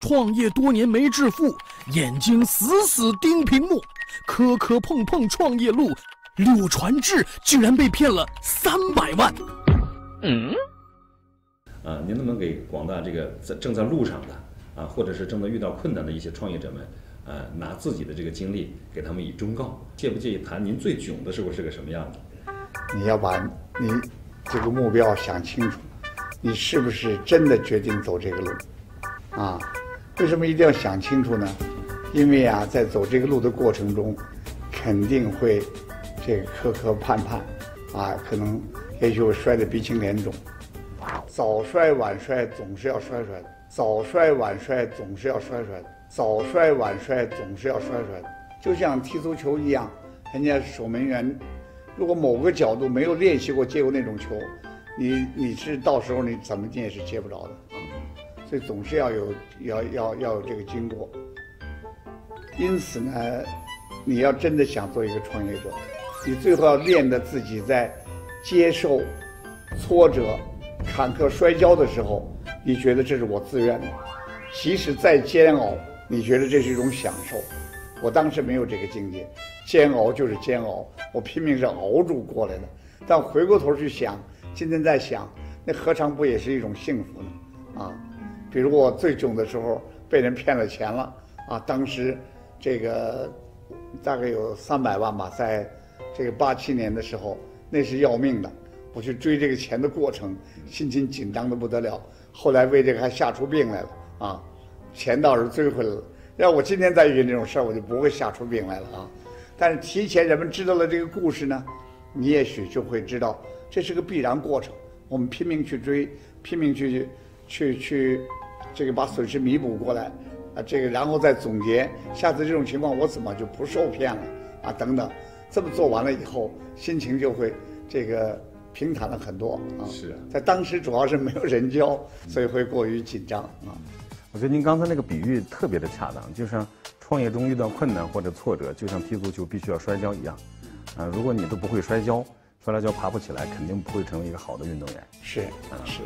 创业多年没致富，眼睛死死盯屏幕，磕磕碰碰创业路，柳传志居然被骗了三百万。嗯，啊，您能不能给广大这个在正在路上的啊，或者是正在遇到困难的一些创业者们，呃，拿自己的这个经历给他们以忠告？介不介意谈您最囧的时候是个什么样子？你要把你这个目标想清楚，你是不是真的决定走这个路？啊，为什么一定要想清楚呢？因为啊，在走这个路的过程中，肯定会这个磕磕绊绊，啊，可能也许会摔得鼻青脸肿。早摔晚摔总是要摔摔的，早摔晚摔总是要摔摔的，早摔晚摔总是要摔摔的。就像踢足球一样，人家守门员。如果某个角度没有练习过接过那种球，你你是到时候你怎么进也是接不着的，所以总是要有要要要有这个经过。因此呢，你要真的想做一个创业者，你最后要练的自己在接受挫折、坎坷、摔跤的时候，你觉得这是我自愿的，即使再煎熬，你觉得这是一种享受。我当时没有这个境界，煎熬就是煎熬，我拼命是熬住过来的。但回过头去想，今天在想，那何尝不也是一种幸福呢？啊，比如我最囧的时候被人骗了钱了啊，当时这个大概有三百万吧，在这个八七年的时候，那是要命的。我去追这个钱的过程，心情紧张的不得了。后来为这个还吓出病来了啊，钱倒是追回来了。要我今天再遇见这种事儿，我就不会吓出病来了啊！但是提前人们知道了这个故事呢，你也许就会知道这是个必然过程。我们拼命去追，拼命去去去，这个把损失弥补过来啊！这个然后再总结，下次这种情况我怎么就不受骗了啊？等等，这么做完了以后，心情就会这个平坦了很多啊！是在当时主要是没有人教，所以会过于紧张啊。我觉得您刚才那个比喻特别的恰当，就像创业中遇到困难或者挫折，就像踢足球必须要摔跤一样，啊，如果你都不会摔跤，摔了跤爬不起来，肯定不会成为一个好的运动员。是，啊是。